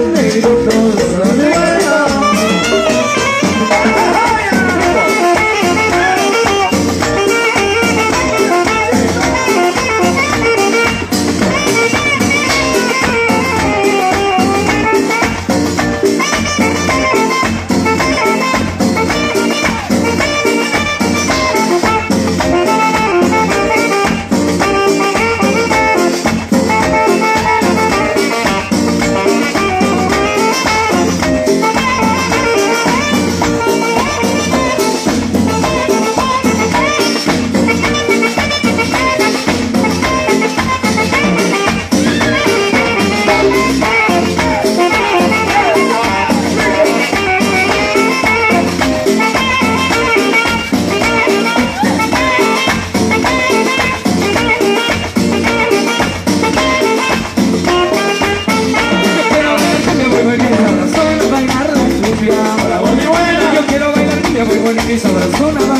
me. con esa abrazona